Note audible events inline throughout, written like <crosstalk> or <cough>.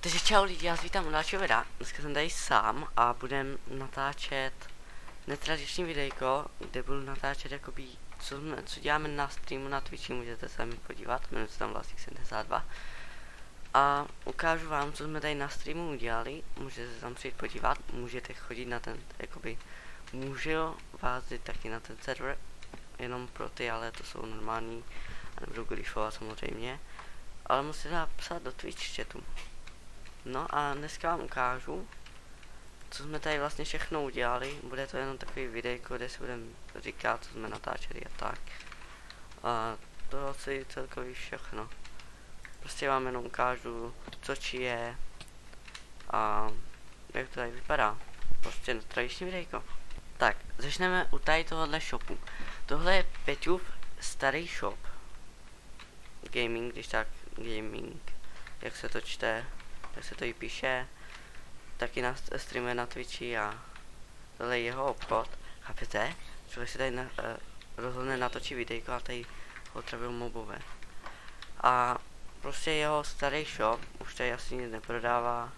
Takže čau lidi, já vítám u dalšího videa. Dneska jsem tady sám a budem natáčet netradiční videjko, kde budu natáčet jakoby, co, jsme, co děláme na streamu na Twitchi, můžete se mi podívat, jmenuje se tam Vlastík 72. A ukážu vám, co jsme tady na streamu udělali, můžete se tam přijít podívat, můžete chodit na ten, jakoby, můžu vás jít taky na ten server, jenom pro ty, ale to jsou normální, a nebudu glifovat samozřejmě. Ale musíte napsat do Twitch chatu. No a dneska vám ukážu, co jsme tady vlastně všechno udělali. Bude to jenom takový videjko, kde si budeme říkat, co jsme natáčeli a tak. A to asi celkově všechno. Prostě vám jenom ukážu, co či je a jak to tady vypadá. Prostě tradiční videjko. Tak, začneme u tady tohohle shopu. Tohle je Peťův starý shop. Gaming, když tak gaming, jak se to čte, jak se to i píše, taky na streamuje na Twitchi a tohle je jeho obchod, chápete? Člověk si tady na, uh, rozhodne natočit videjko a tady otravil mobové. A prostě jeho starý shop už tady asi nic neprodává,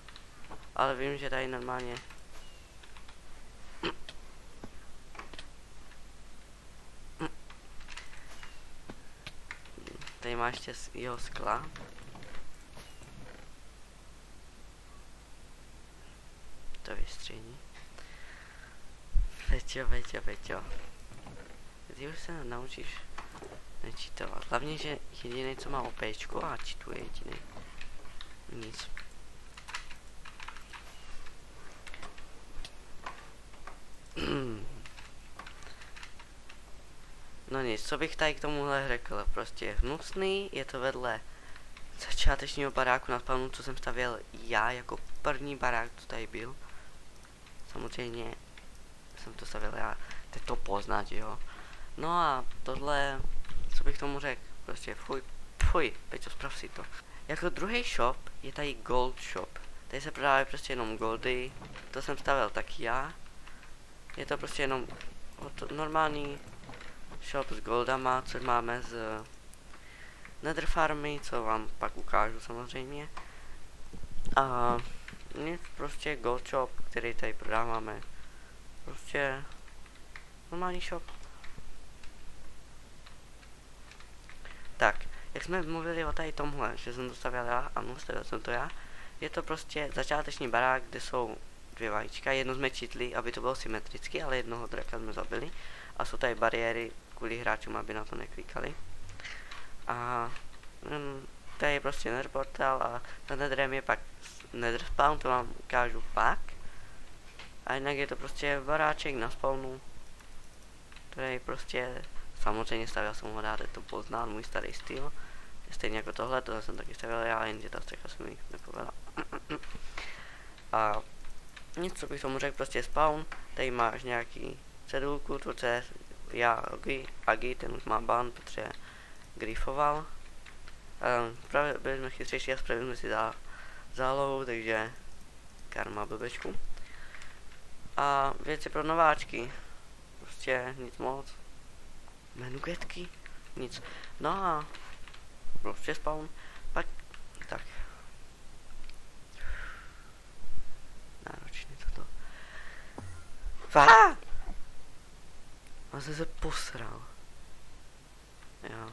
ale vím, že tady normálně <coughs> Tady má ještě jeho skla. Vystříní. Peťo, Peťo, Peťo. Ty už se naučíš nečítovat. Hlavně, že jediný, co má opéčku a čituje jediný. Nic. No nic, co bych tady k tomuhle řekl, prostě je hnusný, je to vedle začátečního baráku na spawnu, co jsem stavěl já jako první barák, co tady byl. Samozřejmě jsem to stavěl já, teď to poznat, jo. No a tohle, co bych tomu řekl, prostě fuj, fuj, Peťo, zprav si to. Jako druhý shop je tady gold shop. Tady se prodávají prostě jenom goldy, to jsem stavěl taky já. Je to prostě jenom normální shop s goldama, co máme z Nether farmy, co vám pak ukážu samozřejmě. A nic, prostě gold shop, který tady prodáváme. Prostě normální shop. Tak, jak jsme mluvili o tady tomhle, že jsem to stavěl já, ano, stavěl jsem to já. Je to prostě začáteční barák, kde jsou dvě vajíčka, jedno jsme čitli, aby to bylo symetricky, ale jednoho draka jsme zabili. A jsou tady bariéry kvůli hráčům, aby na to neklikali. A mm, to je prostě nether portal a ten netherem je pak nether spawn, to vám ukážu pak. A jinak je to prostě baráček na spawnu, který prostě samozřejmě stavěl jsem ho rád, to poznal, můj starý styl. Stejně jako tohle, tohle jsem taky stavěl já, jenže ta střecha se mi nepovedla. a nic, co bych tomu řekl, prostě spawn, tady máš nějaký cedulku, to je já Agi, Agi, ten už má ban, protože grifoval. Um, právě byli jsme chytřejší a spravili jsme si zá, zálohu, takže karma blbečku. A věci pro nováčky. Prostě nic moc. Menugetky? Nic. No a prostě spawn. Pak, tak. Náročný toto. Fá! A jsem se posral. Jo.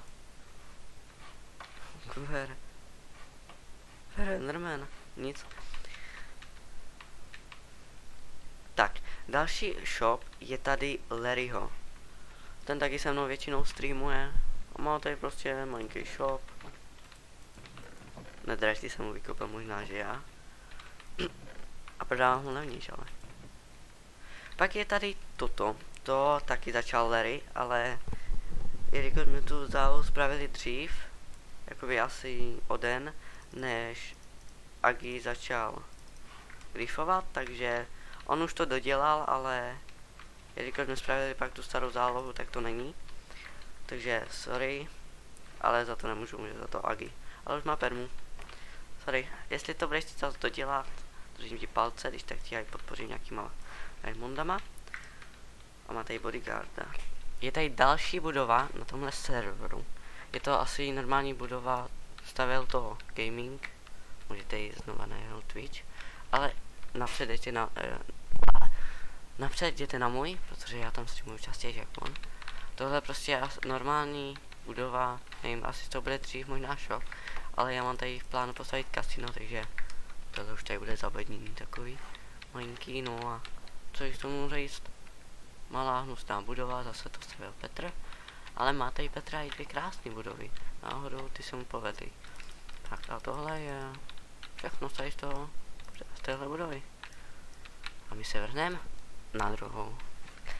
Ver. Verenderman. Nic. Tak, další shop je tady Larryho. Ten taky se mnou většinou streamuje. A má tady prostě malinký shop. Nedražtý jsem mu vykoupil možná, že já. A prodávám ho levnější, ale. Pak je tady toto to taky začal Larry, ale jelikož mi tu zálohu spravili dřív, jakoby asi o den, než Agi začal grifovat, takže on už to dodělal, ale jelikož jsme spravili pak tu starou zálohu, tak to není. Takže sorry. ale za to nemůžu, může za to Agi. Ale už má permu. Sorry, jestli to budeš chtít to dělat, držím ti palce, když tak ti aj podpořím nějakýma Raimondama. A má tady bodyguarda. Je tady další budova na tomhle serveru. Je to asi normální budova, stavěl to gaming, můžete ji znova na jeho Twitch, ale napřed jdete na, eh, napřed jděte na můj, protože já tam streamuju častěji jak on. Tohle je prostě normální budova, nevím, asi to bude dřív možná shop, ale já mám tady v plánu postavit kasino, takže tohle už tady bude zabednění takový malinký, no a co jich tomu říct, malá hnusná budova, zase to stavil Petr, ale má tady Petra i dvě krásné budovy, náhodou ty se mu povedly. Tak a tohle je všechno tady z toho, z téhle budovy. A my se vrhneme na druhou.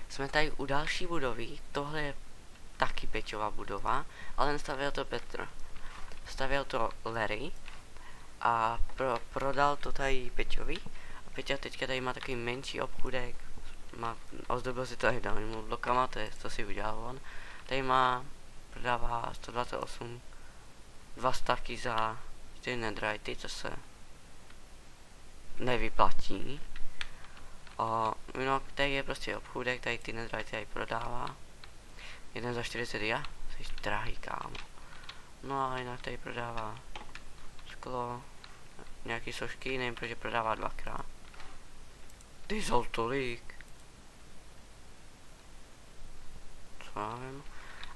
Jsme tady u další budovy, tohle je taky Peťová budova, ale nestavil to Petr. Stavěl to Larry a pro, prodal to tady Peťovi. A Peťa teďka tady má takový menší obchůdek, má, ozdobil si tady danými blokama, to je, to si udělal on. Tady má, prodává 128 dva staky za 4 netherity, co se nevyplatí. A jinak tady je prostě obchůdek, tady ty netherity tady prodává. Jeden za 40 já, jsi drahý kámo. No a jinak tady prodává sklo, nějaký sošky, nevím proč prodává dvakrát. Diesel tolik. Co já vím.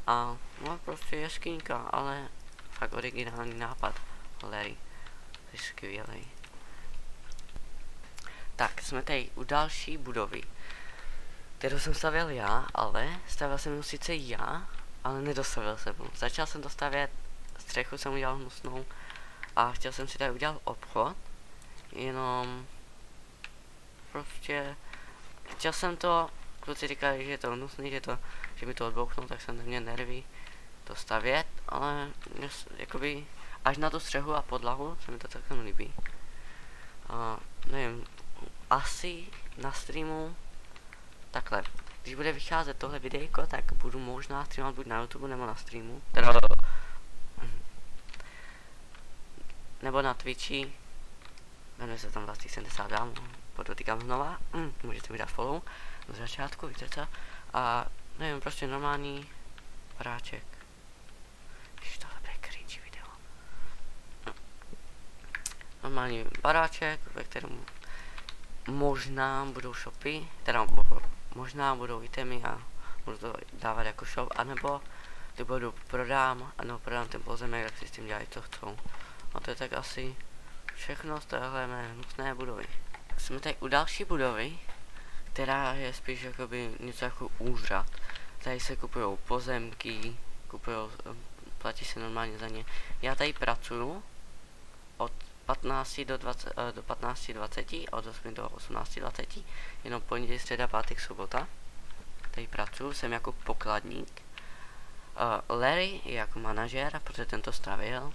A no prostě jeskyňka, ale fakt originální nápad. Larry, jsi skvělý. Tak, jsme tady u další budovy, kterou jsem stavěl já, ale stavil jsem ji sice já, ale nedostavil jsem mu. Začal jsem dostavět, střechu jsem udělal hnusnou a chtěl jsem si tady udělat obchod, jenom prostě chtěl jsem to, kluci říkali, že je to hnusný, že, to, že mi to odbouchnou, tak jsem neměl nervy to stavět, ale jakoby až na tu střehu a podlahu se mi to celkem líbí. A nevím, asi na streamu takhle. Když bude vycházet tohle videjko, tak budu možná streamovat buď na YouTube nebo na streamu. Teda, nebo na Twitchi. Jmenuje se tam Vlastí 70 dám, podotýkám znova. Mm, můžete mi dát follow na začátku, víte co? A nevím, prostě normální paráček. Když tohle bude cringe video. Normální baráček, ve kterém možná budou shopy, teda možná budou itemy a budu to dávat jako shop, anebo ty budu prodám, ano prodám ten pozemek, jak si s tím dělají, co chcou. A to je tak asi všechno z téhle mé hnusné budovy. Jsme tady u další budovy, která je spíš jakoby něco jako úřad. Tady se kupují pozemky, kupují, platí se normálně za ně. Já tady pracuju od 15 do, 20, uh, do 15.20, od 8 do 18.20, jenom pondělí, středa, pátek, sobota. Tady pracuji, jsem jako pokladník. Uh, Larry je jako manažer, protože ten to stavil.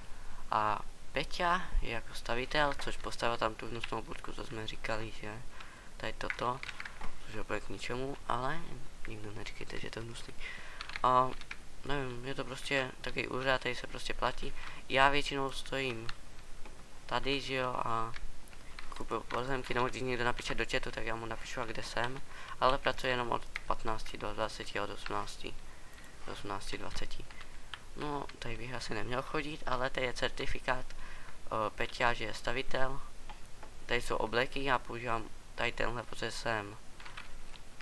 A Peťa je jako stavitel, což postavil tam tu hnusnou budku, co jsme říkali, že tady toto, což je úplně k ničemu, ale nikdo neříkejte, že je to hnusný. A nevím, je to prostě takový úřad, tady se prostě platí. Já většinou stojím tady, že jo, a kupuju pozemky, nebo když někdo napíše do chatu, tak já mu napíšu, kde jsem, ale pracuji jenom od 15 do 20, od 18 do 18, 20. No, tady bych asi neměl chodit, ale tady je certifikát uh, Peťa, že je stavitel. Tady jsou obleky, já používám tady tenhle, protože jsem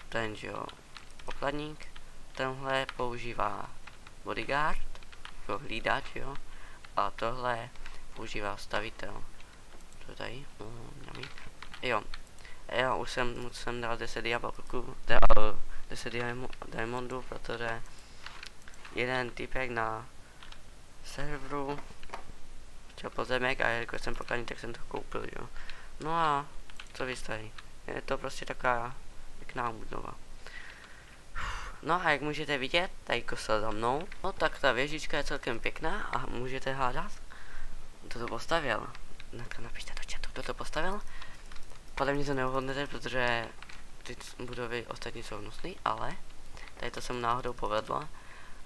ten, že jo, pokladník. Tenhle používá bodyguard, jako hlídač, jo. A tohle používá stavitel. Co tady? Mm, jo. Já už jsem, už jsem dal 10 diabolků, dal 10 diamondů, protože jeden typek na serveru chtěl pozemek a jako jsem pokladní, tak jsem to koupil, jo. No a co vy tady? Je to prostě taková pěkná budova. No a jak můžete vidět, tady kosel za mnou, no tak ta věžička je celkem pěkná a můžete hádat, kdo to postavil. Hnedka napište do chatu, kdo to postavil. Podle mě to neuhodnete, protože ty budovy ostatní jsou hnusný, ale tady to jsem náhodou povedla.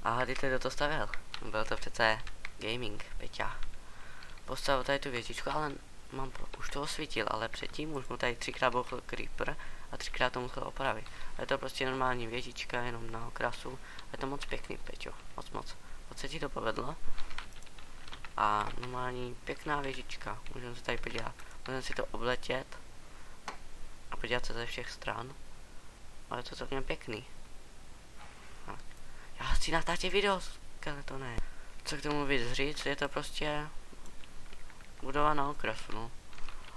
A hádejte, kdo to stavil. Byl to přece gaming, Peťa. Postavil tady tu věžičku, ale mám, už to osvítil, ale předtím už mu tady třikrát bouchl creeper a třikrát to musel opravit. A je to prostě normální věžička, jenom na okrasu. A je to moc pěkný, Peťo, moc moc. Moc se ti to povedlo. A normální pěkná věžička, můžeme se tady podívat. Můžeme si to obletět a podívat se ze všech stran. Ale je to celkem pěkný. Tak. Já chci natáčet video, skeletone. Co k tomu víc říct, je to prostě budova na okrasu, no.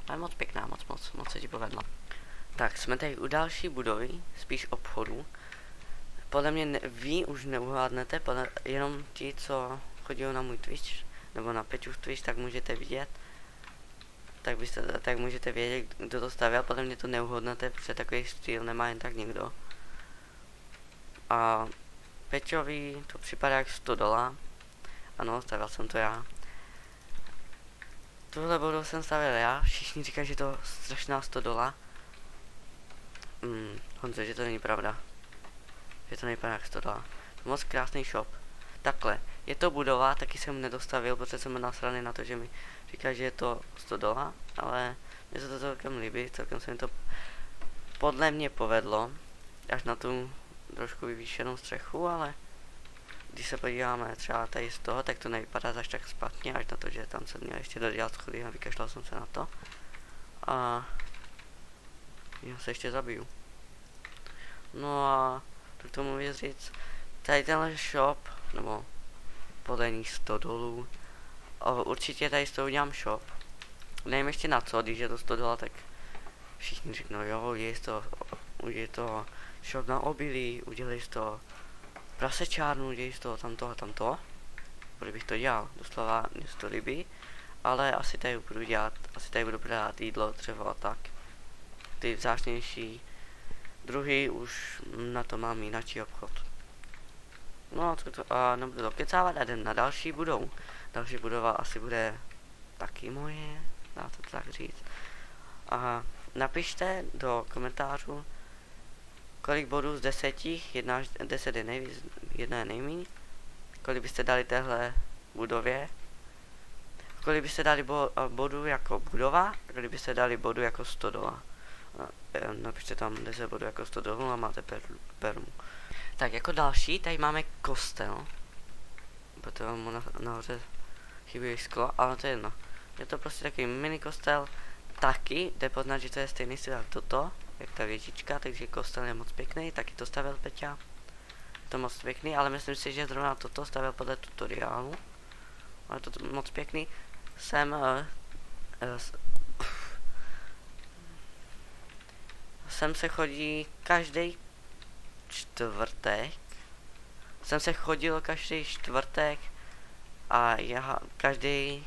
Ale moc pěkná, moc moc, moc se ti povedla. Tak, jsme tady u další budovy, spíš obchodu. Podle mě ne, vy už neuhádnete, podle, jenom ti, co chodí na můj Twitch, nebo na Peťův Twitch, tak můžete vidět. Tak, byste, tak můžete vědět, kdo to stavěl, podle mě to neuhodnete, protože takový styl nemá jen tak nikdo. A Peťovi to připadá jak 100 dola. Ano, stavil jsem to já. Tuhle budu jsem stavil já, všichni říkají, že to strašná 100 dola. Hmm, Honzo, že to není pravda. Že to nejpadá jak 100 dola. Moc krásný shop. Takhle, je to budova, taky jsem nedostavil, protože jsem nasraný na to, že mi říká, že je to 100 dola, ale mě se to celkem líbí, celkem se mi to podle mě povedlo, až na tu trošku vyvýšenou střechu, ale když se podíváme třeba tady z toho, tak to nevypadá až tak špatně, až na to, že tam jsem měl ještě dodělat schody a vykašlal jsem se na to. A já se ještě zabiju. No a to k tomu víc říct, tady tenhle shop, nebo podle 100 dolů, o, určitě tady z toho udělám shop. Nevím ještě na co, když je to 100 dolarů, tak všichni řeknou, jo, je to, je to shop na obilí, udělej to prasečárnu, děj z toho tamto a tamto. bych to dělal, doslova mě to líbí. Ale asi tady budu dělat, asi tady budu prodávat jídlo, dřevo a tak. Ty vzácnější druhy už na to mám jináčí obchod. No to, to, a nebudu to kecávat a jdem na další budou. Další budova asi bude taky moje, dá to tak říct. A napište do komentářů, kolik bodů z deseti, jedna deset je nejvíc, jedna je nejméně, kolik byste dali téhle budově, kolik byste dali bo, bodů jako budova, kolik byste dali bodů jako 100 dola. E, napište tam 10 bodů jako 100 dola a máte per, permu. Tak jako další, tady máme kostel. Protože mu na, nahoře chybí sklo, ale to je jedno. Je to prostě takový mini kostel, taky jde poznat, že to je stejný styl jak toto jak ta věžička, takže kostel je moc pěkný, taky to stavil Peťa. Je to moc pěkný, ale myslím si, že zrovna toto stavil podle tutoriálu. Ale to moc pěkný. Jsem uh, uh, sem se chodí každý čtvrtek. Jsem se chodil každý čtvrtek a já každý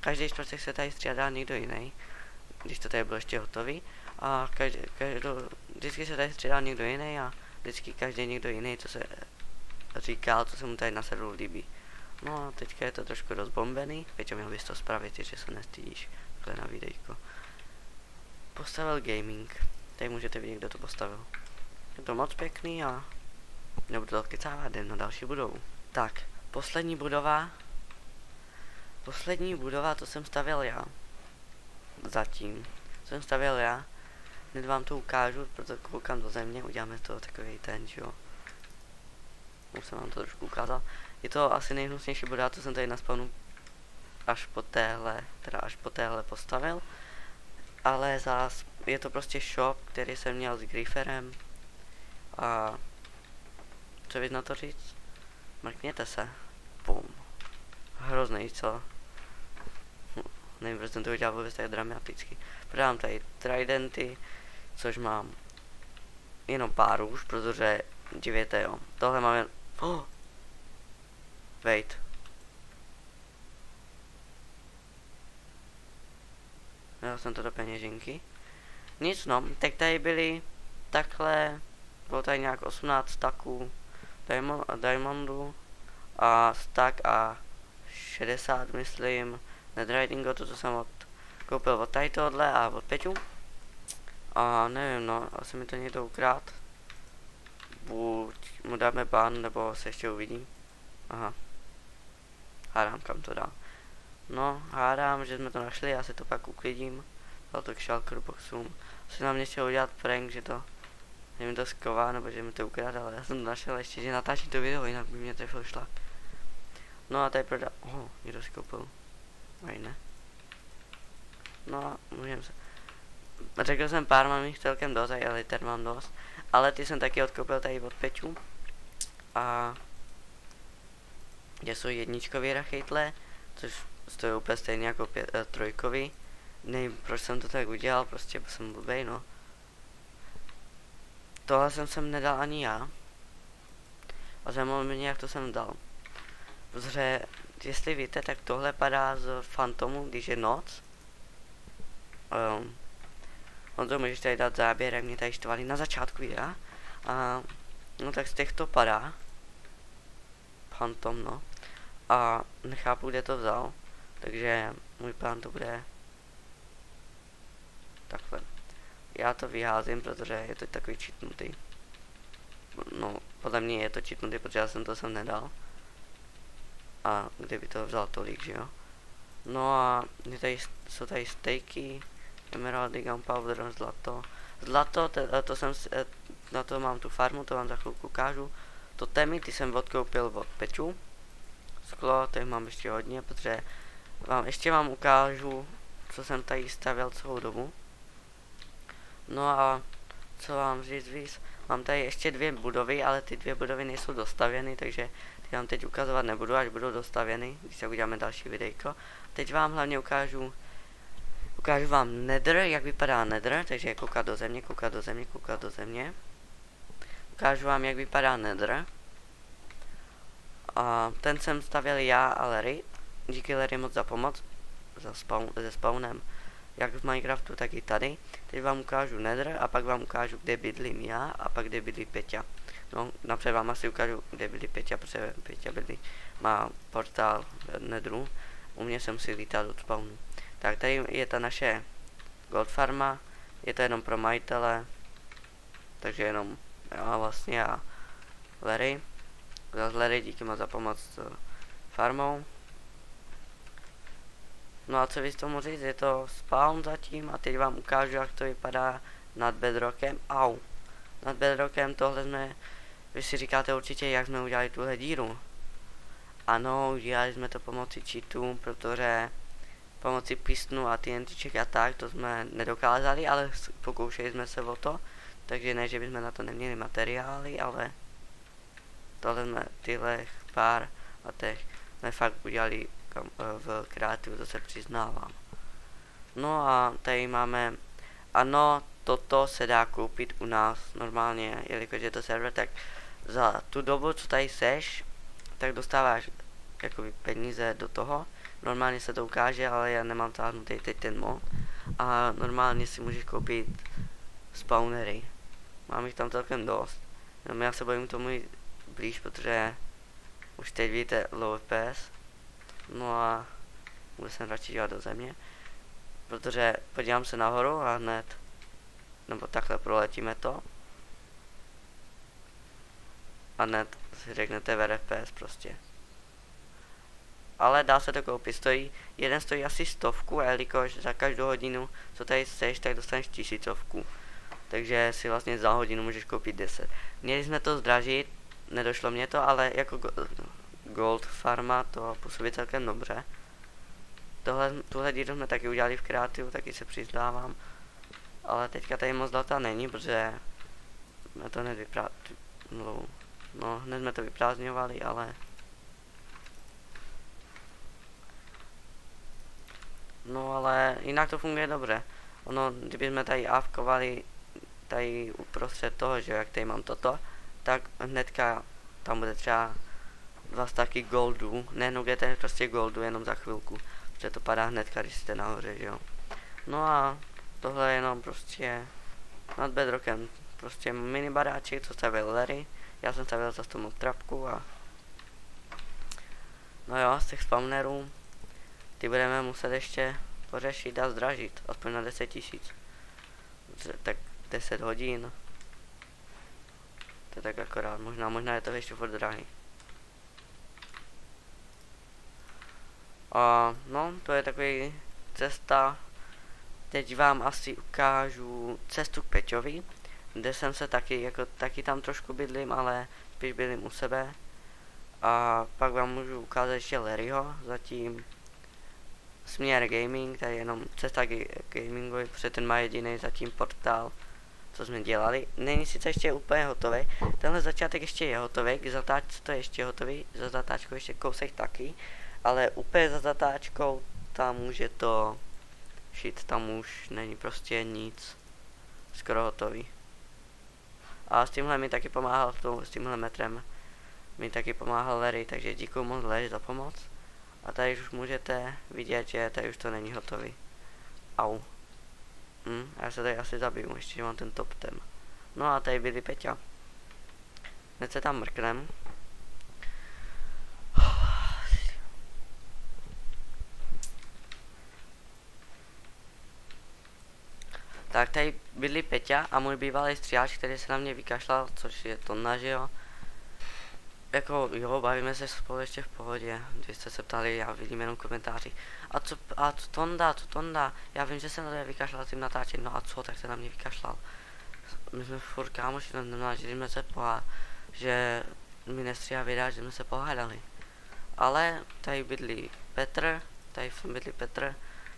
každý čtvrtek se tady střídá někdo jiný, když to tady bylo ještě hotový a každý, každý, vždycky se tady střídá někdo jiný a vždycky každý někdo jiný, co se říkal, co se mu tady na serveru líbí. No a teďka je to trošku rozbombený, Peťo měl bys to spravit, že se nestydíš takhle na videjko. Postavil gaming, tady můžete vidět, kdo to postavil. Je to moc pěkný a nebudu to kecávat, jdem na další budovu. Tak, poslední budova. Poslední budova, to jsem stavil já. Zatím. Jsem stavil já. Hned vám to ukážu, proto koukám do země, uděláme to takový ten, že jo. Už jsem vám to trošku ukázal. Je to asi nejhnusnější boda, co jsem tady na spawnu až po téhle, teda až po téhle postavil. Ale zás je to prostě shop, který jsem měl s Grifferem. A co víc na to říct? Mrkněte se. Bum. Hrozný, co? Hm, nevím, proč jsem to udělal vůbec tak dramaticky. Prodám tady tridenty, což mám jenom pár už, protože divěte jo, tohle mám jen... Oh. Wait. Dal jsem to do peněženky. Nic no, tak tady byly takhle, bylo tady nějak 18 staků diamondu a stack a 60 myslím netridingu, to co jsem od, koupil od tady tohle a od Peťu. A nevím, no, asi mi to někdo ukrát. Buď mu dáme ban, nebo se ještě uvidí. Aha. hádám kam to dá. No, hádám, že jsme to našli, já si to pak uklidím. Dal to k shulker boxům. Asi nám něčeho udělat prank, že to že mi to sková, nebo že mi to ukradl, ale já jsem našel ještě, že natáčím to video, jinak by mě trefil šlak. No a tady prodá... Oho, někdo si koupil. Aj ne. No a můžeme se... Řekl jsem pár, mám jich celkem dost, a liter mám dost. Ale ty jsem taky odkoupil tady od Pečů. A... Kde jsou jedničkový rachejtle, což stojí úplně stejně jako pě, uh, trojkový. Nevím, proč jsem to tak udělal, prostě jsem blbej, no. Tohle jsem sem nedal ani já. A zajímalo mě, jak to jsem dal. Protože, jestli víte, tak tohle padá z Fantomu, když je noc. Um, on to můžeš tady dát záběr, jak mě tady štvali na začátku videa. A, no tak z těchto padá. Phantom, no. A nechápu, kde to vzal. Takže můj plán to bude takhle. Já to vyházím, protože je to takový čitnutý. No, podle mě je to čitnutý, protože já jsem to sem nedal. A kdyby to vzal tolik, že jo. No a tady, jsou tady stejky, emeraldy, gunpowder, zlato. Zlato, to, to jsem, eh, na to mám tu farmu, to vám za chvilku ukážu. To temy, ty jsem odkoupil od Peču. Sklo, těch mám ještě hodně, protože vám ještě vám ukážu, co jsem tady stavěl celou dobu. No a co vám říct víc? Mám tady ještě dvě budovy, ale ty dvě budovy nejsou dostavěny, takže ty vám teď ukazovat nebudu, až budou dostavěny, když se uděláme další videjko. Teď vám hlavně ukážu, ukážu vám nether, jak vypadá nether, takže koukat do země, koukat do země, koukat do země. Ukážu vám, jak vypadá nether. A ten jsem stavěl já a Larry. Díky Larry moc za pomoc. Za spawn, se spawnem jak v Minecraftu, tak i tady. Teď vám ukážu Nether a pak vám ukážu, kde bydlím já a pak kde bydlí Peťa. No, napřed vám asi ukážu, kde bydlí Peťa, protože Peťa bydlí, má portál Nedru. U mě jsem si lítal od spawnu. Tak tady je ta naše gold farma, je to jenom pro majitele, takže jenom já vlastně a Larry. Zase Larry, díky moc za pomoc s farmou. No a co víc tomu říct, je to spawn zatím a teď vám ukážu, jak to vypadá nad bedrockem. Au. Nad bedrockem tohle jsme, vy si říkáte určitě, jak jsme udělali tuhle díru. Ano, udělali jsme to pomocí cheatů, protože pomocí pistnu a TNTček a tak, to jsme nedokázali, ale pokoušeli jsme se o to. Takže ne, že bychom na to neměli materiály, ale tohle jsme tyhle pár a těch jsme fakt udělali kam, eh, v kreativu, to se přiznávám. No a tady máme, ano, toto se dá koupit u nás normálně, jelikož je to server, tak za tu dobu, co tady seš, tak dostáváš jakoby peníze do toho. Normálně se to ukáže, ale já nemám táhnutý teď ten mod. A normálně si můžeš koupit spawnery. Mám jich tam celkem dost. Já se bojím tomu blíž, protože už teď víte low FPS. No a budu se radši dělat do země. Protože podívám se nahoru a hned, nebo takhle proletíme to. A hned si řeknete v RFPS prostě. Ale dá se to koupit, stojí, jeden stojí asi stovku, a jelikož za každou hodinu, co tady seš, tak dostaneš tisícovku. Takže si vlastně za hodinu můžeš koupit 10. Měli jsme to zdražit, nedošlo mě to, ale jako Gold Farma to působí celkem dobře. Tohle, tuhle díru jsme taky udělali v kreativu, taky se přiznávám. Ale teďka tady moc data není, protože jsme to hned vyprá... No, no, hned jsme to vyprázdňovali, ale... No ale jinak to funguje dobře. Ono, kdyby jsme tady avkovali tady uprostřed toho, že jak tady mám toto, tak hnedka tam bude třeba dva staky goldu, ne nuggety, prostě goldu, jenom za chvilku, protože to padá hned, když jste nahoře, že jo. No a tohle je jenom prostě nad bedrokem, prostě mini baráček, co stavil Larry, já jsem stavil za tomu trapku a no jo, z těch spawnerů ty budeme muset ještě pořešit a zdražit, aspoň na 10 tisíc. Tak 10 hodin. To je tak akorát, možná, možná je to ještě furt drahý. A no, to je takový cesta. Teď vám asi ukážu cestu k Peťovi, kde jsem se taky, jako taky tam trošku bydlím, ale spíš bydlím u sebe. A pak vám můžu ukázat ještě Larryho, zatím směr gaming, tady jenom cesta gamingu, protože ten má jediný zatím portál, co jsme dělali. Není sice ještě úplně hotový, tenhle začátek ještě je hotový, k zatáčce to je ještě hotový, za zatáčkou ještě kousek taky, ale úplně za zatáčkou tam může to šit, tam už není prostě nic skoro hotový. A s tímhle mi taky pomáhal, s tímhle metrem mi taky pomáhal Larry, takže díky moc Larry za pomoc. A tady už můžete vidět, že tady už to není hotový. Au. Hm, já se tady asi zabiju, ještě mám ten top ten. No a tady byli Peťa. Hned se tam mrknem. Tak tady byli Peťa a můj bývalý stříhač, který se na mě vykašlal, což je to že jo jako jo, bavíme se spolu ještě v pohodě, když jste se ptali, já vidím jenom komentáři. A co, a co Tonda, co Tonda, já vím, že jsem na to vykašlal tím natáčet, no a co, tak se na mě vykašlal. My jsme furt kámoši, to znamená, že jsme se pohá, že mi nestříhá videa, že jsme se pohádali. Ale tady bydlí Petr, tady bydlí Petr,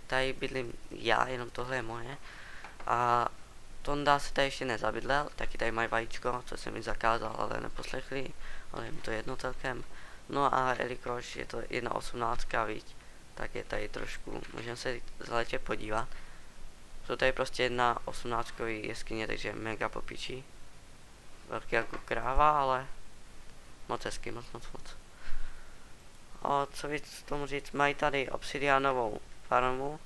tady bydlím já, jenom tohle je moje. A Tonda se tady ještě nezabydlel, taky tady mají vajíčko, co jsem mi zakázal, ale neposlechli ale je mi to jedno celkem. No a jelikož je to jedna osmnáctka, víc, tak je tady trošku, můžeme se zaletě podívat. Jsou tady prostě jedna osmnáctkový jeskyně, takže mega popičí. Velký jako kráva, ale moc hezky, moc, moc, moc. A co víc tomu říct, mají tady obsidianovou farmu,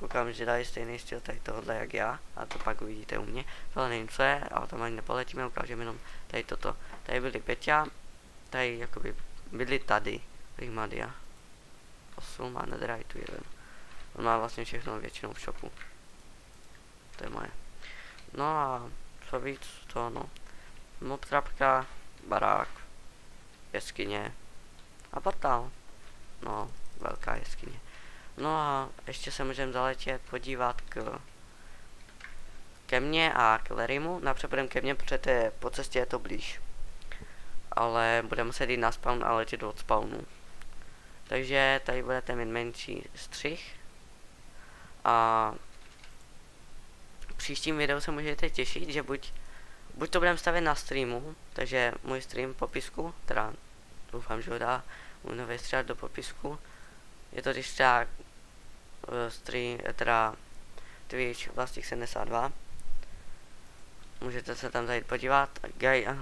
Koukám, že dají stejný styl tady tohle jak já, a to pak uvidíte u mě. Tohle nevím co je, ale tam ani nepoletíme, ukážeme jenom tady toto. Tady byly Peťa, tady jakoby byli tady, Rigmadia. 8 a Netherite tu jeden. On má vlastně všechno většinou v shopu. To je moje. No a co víc, to no. Mob trapka, barák, jeskyně a portál. No, velká jeskyně. No a ještě se můžeme zaletět podívat k ke mně a k Lerimu. Napřed budeme ke mně, protože po cestě je to blíž. Ale budeme muset jít na spawn a letět od spawnu. Takže tady budete mít menší střih. A v příštím videu se můžete těšit, že buď, buď to budeme stavět na streamu, takže můj stream popisku, teda doufám, že ho dá můj nový střát do popisku. Je to když třeba uh, stream, teda Twitch Vlastik 72. Můžete se tam zajít podívat. Gaj, uh,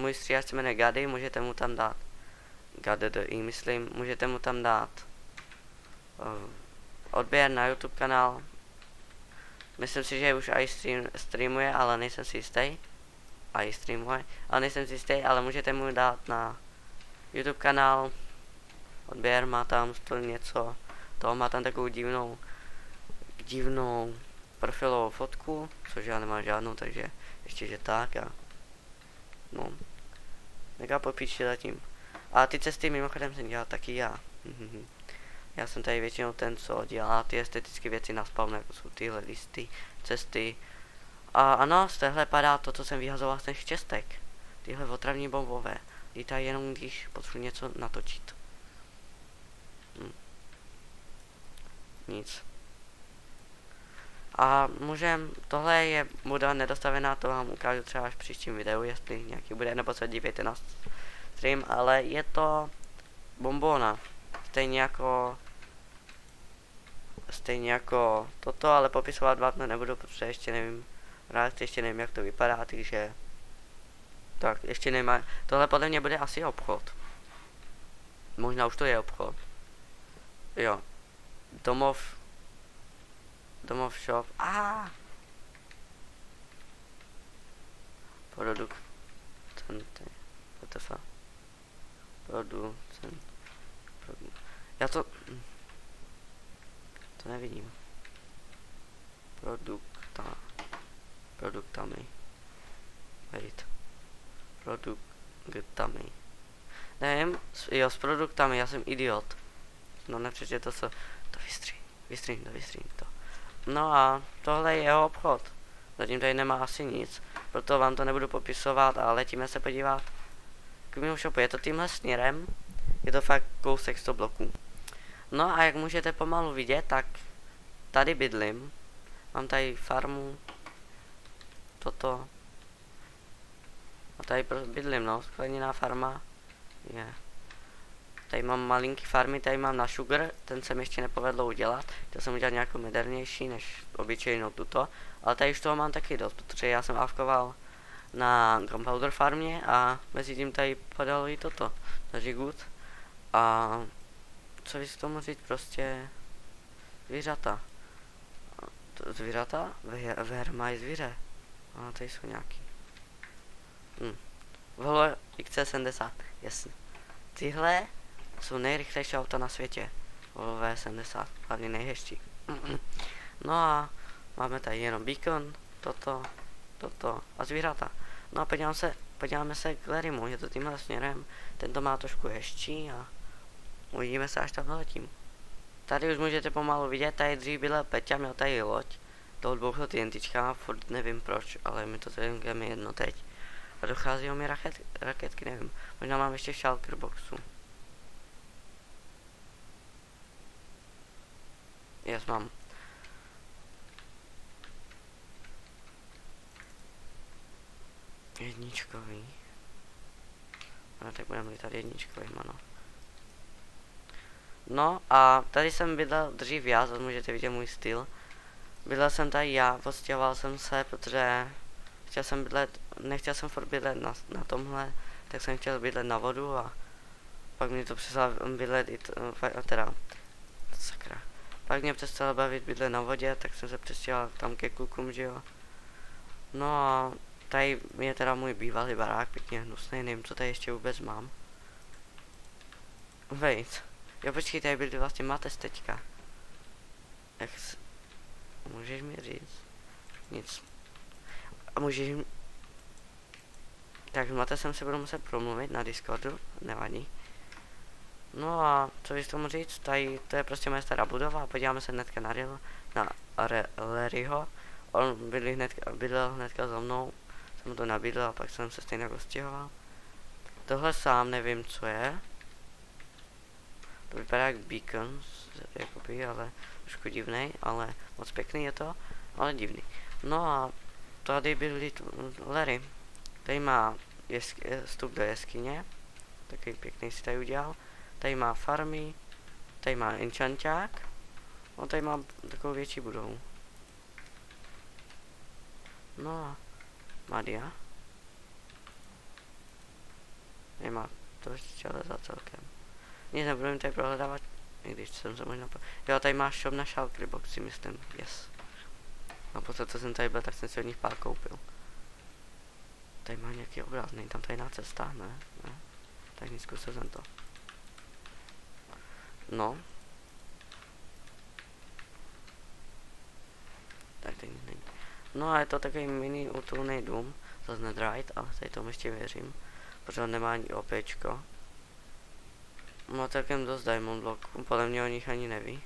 můj stříhač se jmenuje Gady, můžete mu tam dát GADDI, myslím, můžete mu tam dát uh, odběr na YouTube kanál. Myslím si, že už i stream, streamuje, ale nejsem si jistý. I streamuje, ale nejsem si jistý, ale můžete mu dát na YouTube kanál. Odběr má tam to něco to má tam takovou divnou, divnou profilovou fotku, což já nemám žádnou, takže ještě že tak a no, mega popíči zatím. A ty cesty mimochodem jsem dělal taky já. <laughs> já jsem tady většinou ten, co dělá ty estetické věci na spawnu, jako jsou tyhle listy, cesty. A ano, z téhle padá to, co jsem vyhazoval z těch štěstek. Tyhle otravní bombové. Lítají jenom, když potřebuji něco natočit. Hm nic. A můžem, tohle je bude nedostavená, to vám ukážu třeba v příštím videu, jestli nějaký bude, nebo se dívejte na stream, ale je to bombona. Stejně jako stejně jako toto, ale popisovat vám to nebudu, protože ještě nevím, rád ještě nevím, jak to vypadá, takže tak, ještě nemá, tohle podle mě bude asi obchod. Možná už to je obchod. Jo, domov domov shop. A. Ah! produkt ten WTF producent produ já to to nevidím. Produkta produktami. Wait. Produktami. Nevím, jo, s produktami, já jsem idiot. No nepřečte to, vystříň, vystříň to, vystříň to. No a tohle je jeho obchod. Zatím tady nemá asi nic, proto vám to nebudu popisovat, ale letíme se podívat k mému shopu. Je to tímhle směrem, je to fakt kousek 100 bloků. No a jak můžete pomalu vidět, tak tady bydlím. Mám tady farmu, toto. A tady bydlím, no, skleněná farma. Je. Yeah. Tady mám malinký farmy, tady mám na sugar, ten jsem ještě nepovedlo udělat. Chtěl jsem udělat nějakou modernější než obyčejnou tuto. Ale tady už toho mám taky dost, protože já jsem avkoval na Gunpowder farmě a mezi tím tady padalo i toto. Takže good. A co bys tomu říct, prostě zvířata. Zvířata? Ver mají zvíře. A tady jsou nějaký. Hm. Volvo XC70, jasně. Tyhle jsou nejrychlejší auta na světě. Volvo V70, hlavně nejhezčí. no a máme tady jenom beacon, toto, toto a zvířata. No a podívám se, podíváme se k Lerimu, je to tímhle směrem, tento má trošku hezčí a uvidíme se až tam letím. Tady už můžete pomalu vidět, tady dřív byla Peťa, měl tady loď, to odbouchlo TNTčka, furt nevím proč, ale mi to je jedno teď. A dochází mi raket, raketky, nevím, možná mám ještě v shulker boxu. Jas mám. Jedničkový. No tak budeme lítat jedničkový, ano. No a tady jsem bydlel dřív já, zase můžete vidět můj styl. Bydlel jsem tady já, postěhoval jsem se, protože chtěl jsem bydlet, nechtěl jsem furt bydlet na, na tomhle, tak jsem chtěl bydlet na vodu a pak mě to přestalo bydlet i to, teda, sakra. Pak mě přestalo bavit bydlet na vodě, tak jsem se přestěhoval tam ke klukům, že jo. No a tady je teda můj bývalý barák, pěkně hnusný, nevím, co tady ještě vůbec mám. Wait. Jo, počkej, tady byly vlastně mates teďka. Jak s... Můžeš mi říct? Nic. A můžeš mi... Tak máte jsem se budu muset promluvit na Discordu, nevadí. No a co bys tomu říct, tady to je prostě moje stará budova, podíváme se hnedka na Ril, na Larryho. On bydl hnedka, bydlel hnedka za mnou, jsem to nabídl a pak jsem se stejně rozstěhoval. Tohle sám nevím, co je. To vypadá jak beacon, jakoby, ale trošku divný, ale moc pěkný je to, ale divný. No a tady byli Larry. Tady má vstup do jeskyně, takový pěkný si tady udělal. Tady má farmy, tady má enchanták, no tady mám takovou větší budovu. No a Madia. Nemá to ještě ale za celkem. Nic nebudeme tady prohledávat, i když jsem se možná... Jo, tady máš shop na shulkery boxy, myslím, yes. A potom, co jsem tady byl, tak jsem si od nich pár koupil. Tady má nějaký obraz, není tam tady na cesta, ne? ne? Tak nic, zkusil jsem to. No. Tak tady není. No a je to takový mini útulný dům, zase nedrite, ale tady tomu ještě věřím, protože on nemá ani opečko. Má celkem dost diamond bloků, podle mě o nich ani neví.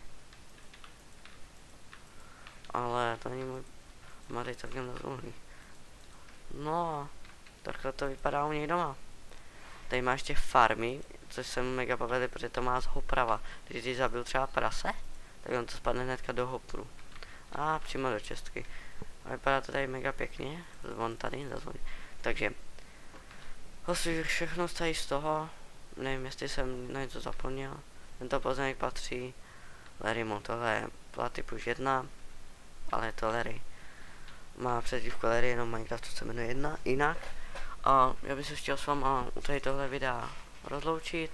Ale to není můj... Má tady celkem dost uhlí. No, takhle to vypadá u něj doma. Tady má ještě farmy, což jsem mega povedl, protože to má z hoprava. Když ty zabil třeba prase, tak on to spadne hnedka do hopru. A přímo do čestky. A vypadá to tady mega pěkně. Zvon tady, zazvon. Takže. Asi všechno tady z toho. Nevím, jestli jsem na něco zapomněl. Tento pozemek patří Larrymu. Tohle je platy plus jedna. Ale je to Larry. Má přezdívku Larry, jenom Minecraft se jmenuje jedna, jinak. A já bych se chtěl s váma u tady tohle videa rozloučit.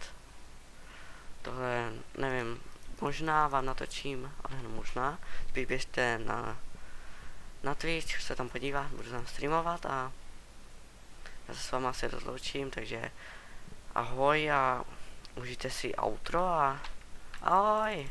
Tohle, nevím, možná vám natočím, ale jenom možná. Spíš běžte na, na Twitch, se tam podívat, budu tam streamovat a já se s váma asi rozloučím, takže ahoj a užijte si outro a ahoj.